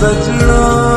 सजना